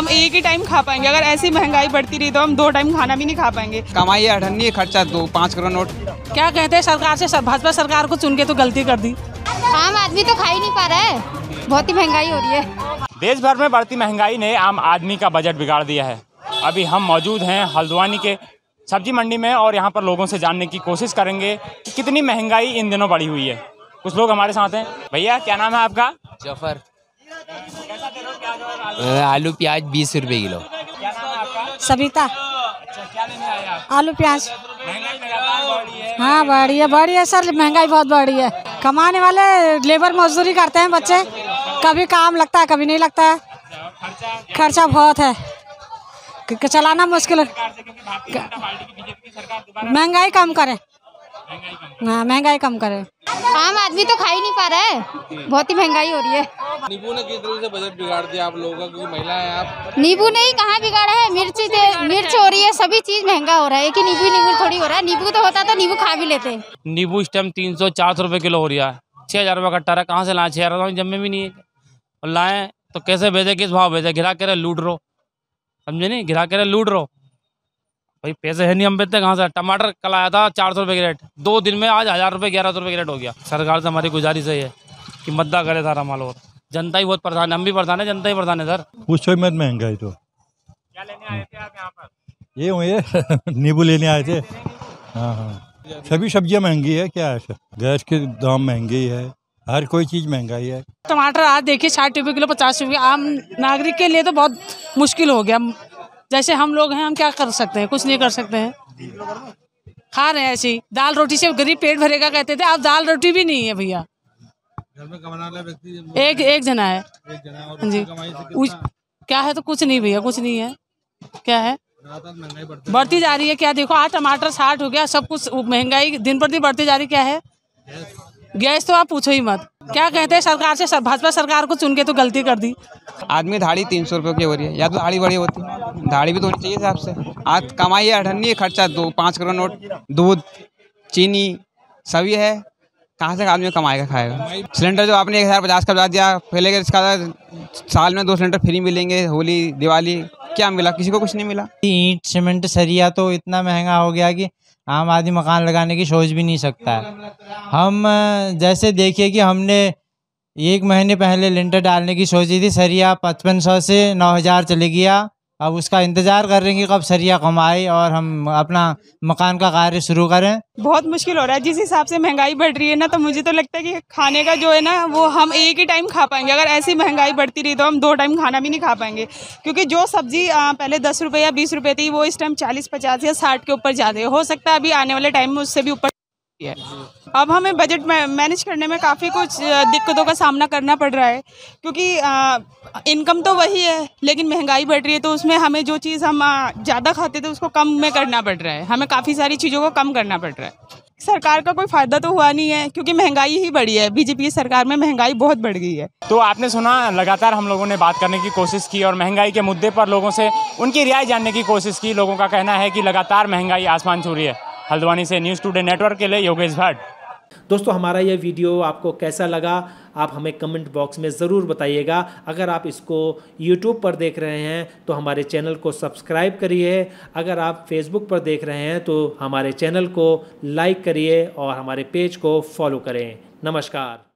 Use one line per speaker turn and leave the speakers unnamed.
हम एक ही टाइम खा पाएँगे। अगर ऐसी महँगाई बढ़ती रही तो हम दो टाइम खाना भी नहीं खा पाएँगे।
कमाई अठन्नी है खर्चा दो पाँच करोड़ नोट।
क्या कहते हैं सरकार से? भाजपा सरकार को चुन के तो गलती कर दी।
आम आदमी तो खा ही नहीं पा रहा है। बहुत ही महँगाई हो रही है।
देश भर में बढ़ती महँगाई ने आम आदमी का बजट बिगाड़ दिया है। अभी हम मौजूद हैं हल्द्वानी के सब्ज़ी मंडी में और यहाँ पर लोगों से जानने की कोशिश करेंगे कि कितनी महँगाई इन दिनों बढ़ी हुई है। कुछ लोग हमारे साथ हैं। भैया क्या नाम है आपका?
ज़फ़र। आलू प्याज बीस रुपए किलो।
सविता
अच्छा
आलू प्याज।
है।
हाँ बढ़ी है बढ़ी है सर महँगाई बहुत बढ़ी है। कमाने वाले लेबर मजदूरी करते हैं बच्चे। कभी काम लगता है कभी नहीं लगता है।
खर्चा?
खर्चा बहुत है। चलाना मुश्किल है। महँगाई कम करें। हाँ महँगाई कम करें।
आम आदमी तो खा ही नहीं पा रहा है। बहुत ही महँगाई हो रही है।
नींबू ने किस तरह से बजट बिगाड़ दिया आप लोगों का? क्योंकि महिला हैं आप।
नींबू नहीं कहाँ बिगाड़ा है? मिर्ची दे- मिर्च हो रही है सभी चीज़ महँगा हो रहा है। कि नींबू नींबू थोड़ी हो रहा है। नींबू तो होता तो नींबू खा भी लेते।
नींबू इस टाइम तीन सौ चार सौ किलो हो रहा है। छह हज़ार रुपये कट्टा रहा है कहाँ से लाए? छह हज़ार जमे भी नहीं है। और लाएँ तो कैसे भेजे? किस भाव भेजे? घिरा के रहे लूट रो। समझे नहीं? घिरा के रहे लूट रो। भाई पैसे है नहीं हम बेचते कहाँ से? टमाटर कल आया था चार सौ रुपये की रेट। दो दिन में आज हज़ार रुपये ग्यारह सौ रुपये की रेट हो गया। सरकार से हमारी गुजारिश है ये कि मद्दा करे सारा माल और। जनता ही बहुत परेशान है हम भी परेशान है जनता ही परेशान है सर।
पूछो मत महँगाई तो।
क्या लेने आए थे आप यहाँ पर?
ये हुए नींबू लेने आए थे। हाँ हाँ। सभी सब्ज़ियाँ महँगी है क्या? है सर गैस के दाम महँगी है हर कोई चीज़ महँगाई है।
टमाटर आज देखिए साठ रुपये किलो पचास रुपये आम नागरिक के लिए तो बहुत मुश्किल हो गया। जैसे हम लोग हैं, हम क्या कर सकते हैं? कुछ नहीं कर सकते हैं। खा रहे हैं ऐसे दाल रोटी से गरीब पेट भरेगा, कहते थे अब दाल रोटी भी नहीं है भैया। एक एक जना है। हाँ जी। क्या है तो कुछ नहीं भैया, कुछ नहीं है। क्या है?
बढ़ती
जा रही है, क्या देखो आज टमाटर साठ हो गया, सब कुछ महँगाई, दिन पर दिन बढ़ती जा रही क्या है? गैस तो आप पूछो ही मत। क्या कहते हैं सरकार से? सर, भाजपा सरकार को चुन के तो गलती कर दी।
आदमी दाढ़ी तीन सौ रुपये की हो रही है। या तो दाढ़ी बड़ी होती। दाढ़ी भी तो होनी चाहिए हिसाब से। आज कमाई अठन्नी है खर्चा। दो पाँच करोड़ नोट दूध चीनी सभी है। कहाँ से आदमी कमाएगा खाएगा? सिलेंडर जो आपने एक हज़ार पचास का बता दिया पहले इसका साल में दो सिलेंडर फ्री मिलेंगे होली दिवाली। क्या मिला? किसी को कुछ नहीं मिला?
ईट, सीमेंट, सरिया तो इतना महँगा हो गया कि आम आदमी मकान लगाने की सोच भी नहीं सकता है। हम, जैसे देखिए कि हमने एक महीने पहले लिंटर डालने की सोची थी, सरिया पचपन सौ से नौ हज़ार चले गया। अब उसका इंतज़ार कर रहे हैं कि कब सरिया कमाए और हम अपना मकान का कार्य शुरू करें।
बहुत मुश्किल हो रहा है। जिस हिसाब से महँगाई बढ़ रही है ना तो मुझे तो लगता है कि खाने का जो है ना, वो हम एक ही टाइम खा पाएँगे। अगर ऐसी महँगाई बढ़ती रही तो हम दो टाइम खाना भी नहीं खा पाएँगे। क्योंकि जो सब्ज़ी पहले दस रुपये या बीस रुपये थी, वो इस टाइम चालीस, पचास या साठ के ऊपर ज़्यादा है। हो सकता है अभी आने वाले टाइम में उससे भी ऊपर है। अब हमें बजट मैनेज करने में काफ़ी कुछ दिक्कतों का सामना करना पड़ रहा है। क्योंकि इनकम तो वही है, लेकिन महँगाई बढ़ रही है तो उसमें हमें जो चीज़ हम ज़्यादा खाते थे उसको कम में करना पड़ रहा है। हमें काफ़ी सारी चीज़ों को कम करना पड़ रहा है। सरकार का कोई फ़ायदा तो हुआ नहीं है, क्योंकि महँगाई ही बढ़ी है। बीजेपी की सरकार में महँगाई बहुत बढ़ गई है।
तो आपने सुना, लगातार हम लोगों ने बात करने की कोशिश की और महँगाई के मुद्दे पर लोगों से उनकी राय जानने की कोशिश की। लोगों का कहना है कि लगातार महँगाई आसमान छू रही है। हल्द्वानी से न्यूज़ टुडे नेटवर्क के लिए योगेश भट्ट।
दोस्तों, हमारा ये वीडियो आपको कैसा लगा, आप हमें कमेंट बॉक्स में ज़रूर बताइएगा। अगर आप इसको यूट्यूब पर देख रहे हैं तो हमारे चैनल को सब्सक्राइब करिए। अगर आप फेसबुक पर देख रहे हैं तो हमारे चैनल को लाइक करिए और हमारे पेज को फॉलो करें। नमस्कार।